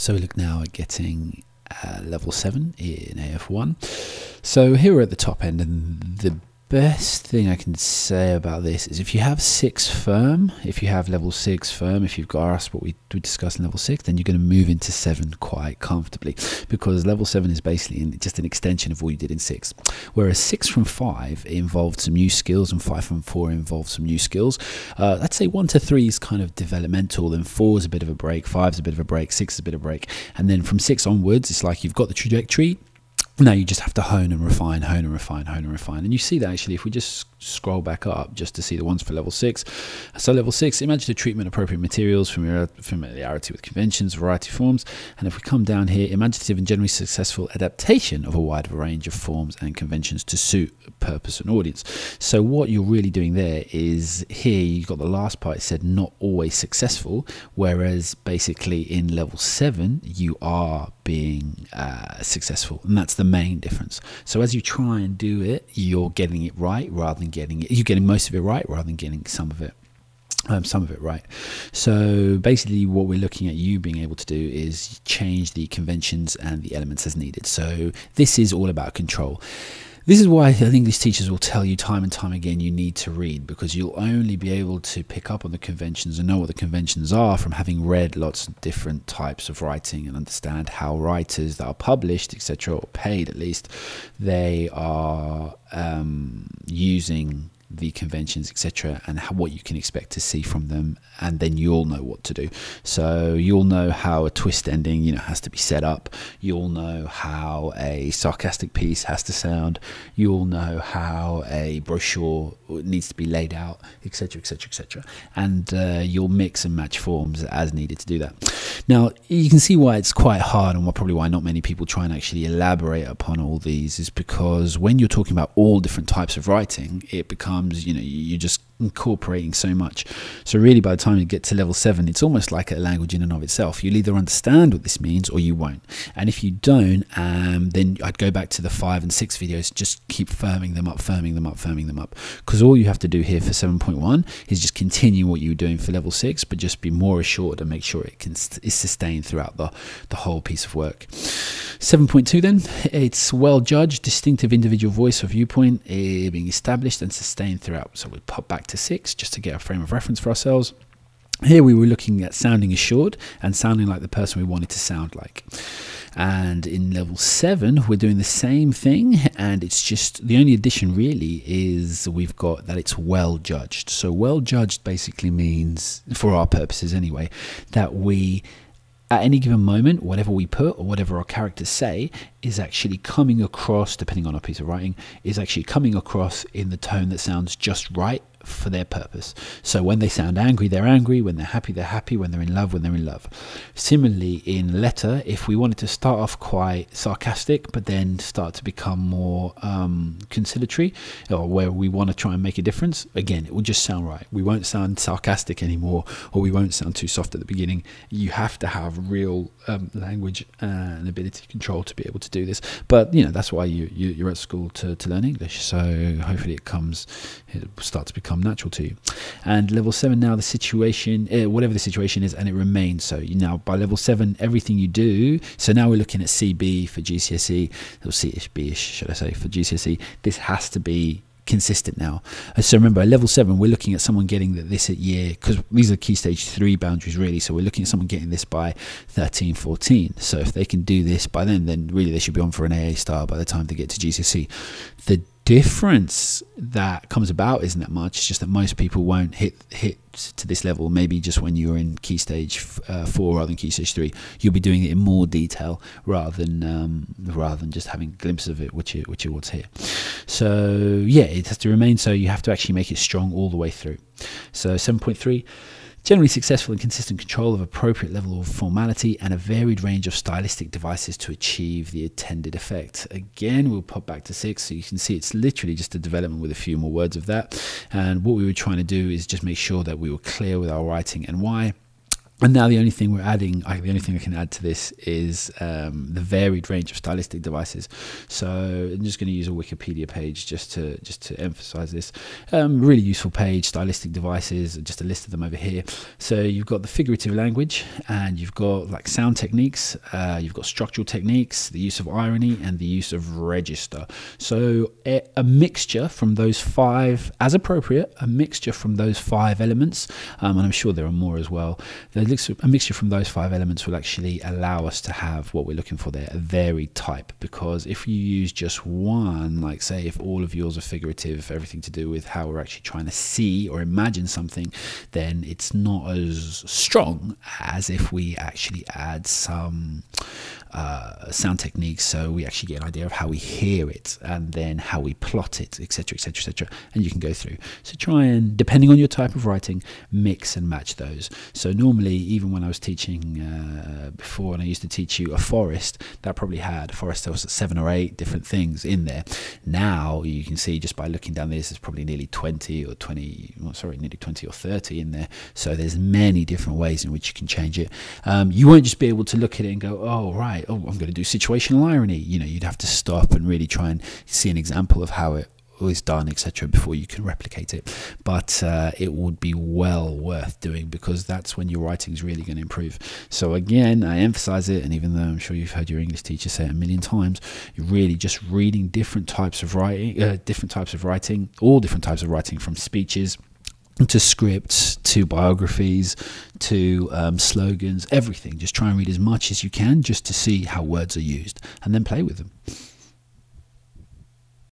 So we look now at getting uh, level 7 in AF1. So here we're at the top end and the best thing I can say about this is if you have six firm, if you have level six firm, if you've got grasped what we, we discussed in level six, then you're going to move into seven quite comfortably because level seven is basically just an extension of what you did in six. Whereas six from five involved some new skills and five from four involved some new skills. Uh, let's say one to three is kind of developmental, then four is a bit of a break, five is a bit of a break, six is a bit of a break, and then from six onwards, it's like you've got the trajectory now you just have to hone and refine, hone and refine, hone and refine. And you see that actually if we just scroll back up just to see the ones for level six. So level six, imagine the treatment appropriate materials, from your familiarity with conventions, variety forms. And if we come down here, imaginative and generally successful adaptation of a wide range of forms and conventions to suit purpose and audience. So what you're really doing there is here you've got the last part it said not always successful, whereas basically in level seven you are being uh, successful, and that's the main difference. So as you try and do it, you're getting it right rather than getting it. You're getting most of it right rather than getting some of it. Um, some of it right. So basically, what we're looking at you being able to do is change the conventions and the elements as needed. So this is all about control. This is why English teachers will tell you time and time again you need to read because you'll only be able to pick up on the conventions and know what the conventions are from having read lots of different types of writing and understand how writers that are published, etc., or paid at least, they are um, using the conventions, etc., and how, what you can expect to see from them, and then you'll know what to do. So you'll know how a twist ending, you know, has to be set up. You'll know how a sarcastic piece has to sound. You'll know how a brochure needs to be laid out, etc., etc., etc., and uh, you'll mix and match forms as needed to do that. Now you can see why it's quite hard, and probably why not many people try and actually elaborate upon all these is because when you're talking about all different types of writing, it becomes you know you're just incorporating so much. So really, by the time you get to level seven, it's almost like a language in and of itself. You'll either understand what this means or you won't. And if you don't, um, then I'd go back to the five and six videos. Just keep firming them up, firming them up, firming them up. Because all you have to do here for 7.1 is just continue what you were doing for level six, but just be more assured and make sure it can is sustained throughout the the whole piece of work. 7.2 then, it's well judged, distinctive individual voice or viewpoint uh, being established and sustained throughout. So we pop back to six just to get a frame of reference for ourselves. Here we were looking at sounding assured and sounding like the person we wanted to sound like. And in level seven, we're doing the same thing, and it's just the only addition really is we've got that it's well judged. So, well judged basically means, for our purposes anyway, that we at any given moment, whatever we put or whatever our characters say is actually coming across, depending on our piece of writing, is actually coming across in the tone that sounds just right for their purpose. So when they sound angry, they're angry. When they're happy, they're happy. When they're in love, when they're in love. Similarly, in letter, if we wanted to start off quite sarcastic, but then start to become more um, conciliatory, or where we want to try and make a difference, again, it will just sound right. We won't sound sarcastic anymore, or we won't sound too soft at the beginning. You have to have real um, language and ability control to be able to do this. But you know that's why you, you you're at school to, to learn English. So hopefully it comes, it starts to become become natural to you. And level seven now, the situation, uh, whatever the situation is, and it remains so. You now by level seven, everything you do. So now we're looking at CB for GCSE, or C-ish, should I say, for GCSE. This has to be consistent now. Uh, so remember, at level seven, we're looking at someone getting this at year because these are key stage three boundaries, really. So we're looking at someone getting this by 13, 14. So if they can do this by then, then really they should be on for an AA star by the time they get to GCSE. The difference that comes about isn't that much. It's just that most people won't hit hit to this level. Maybe just when you're in key stage uh, four rather than key stage three, you'll be doing it in more detail rather than um, rather than just having a glimpse of it, which you which you what's here. So yeah, it has to remain so. You have to actually make it strong all the way through. So seven point three. Generally successful and consistent control of appropriate level of formality and a varied range of stylistic devices to achieve the intended effect. Again, we'll pop back to six so you can see it's literally just a development with a few more words of that. And what we were trying to do is just make sure that we were clear with our writing and why and now the only thing we're adding, I, the only thing I can add to this is um, the varied range of stylistic devices. So I'm just going to use a Wikipedia page just to just to emphasize this. Um, really useful page, stylistic devices, just a list of them over here. So you've got the figurative language, and you've got like sound techniques, uh, you've got structural techniques, the use of irony, and the use of register. So a, a mixture from those five, as appropriate, a mixture from those five elements, um, and I'm sure there are more as well a mixture from those five elements will actually allow us to have what we're looking for there, a varied type. Because if you use just one, like say if all of yours are figurative, everything to do with how we're actually trying to see or imagine something, then it's not as strong as if we actually add some uh, sound techniques so we actually get an idea of how we hear it and then how we plot it etc etc etc and you can go through. So try and depending on your type of writing mix and match those. So normally even when I was teaching uh, before and I used to teach you AFOREST that probably had AFOREST was seven or eight different things in there. Now you can see just by looking down this there's probably nearly 20 or 20 well, sorry nearly 20 or 30 in there. So there's many different ways in which you can change it. Um, you won't just be able to look at it and go oh right oh, I'm going to do situational irony. You know, you'd have to stop and really try and see an example of how it was done, etc., before you can replicate it. But uh, it would be well worth doing because that's when your writing is really going to improve. So again, I emphasize it, and even though I'm sure you've heard your English teacher say it a million times, you're really just reading different types of writing, uh, different types of writing, all different types of writing, from speeches to scripts, to biographies, to um, slogans, everything. Just try and read as much as you can just to see how words are used and then play with them.